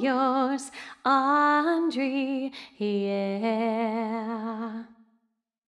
yours, Andre. Yeah.